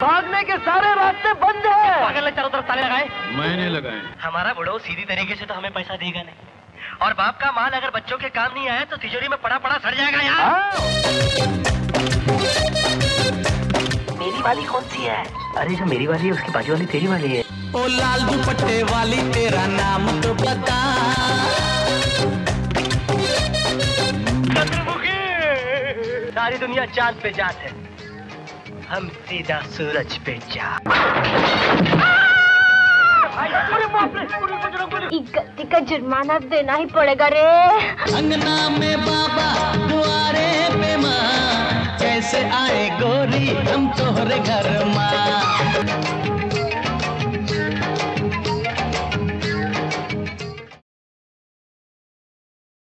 भागने के सारे रास्ते बंद है। पागल ने चारों तरफ़ ताले लगाए। मैंने लगाए। हमारा बुढ़ो सीधी तरीके से तो हमें पैसा देगा नहीं। और बाप का माल अगर बच्चों के काम नहीं आया तो तिजोरी में पड़ा पड़ा सड़ जाएगा यार। मेरी वाली कौन सी है? अरे जो मेरी वाली है उसकी बाजू वाली तेरी वाली है। ओ लाल दुपट्टे वाली तेरा नाम तो बता सारी दुनिया चाँद पे जात है। हम सीधा सूरज पे जा। गलती का जुर्माना देना ही पड़ेगा रे। अंगना में बाबा दुआरे पे माँ। कैसे आए गोरी हम तोहरे घर माँ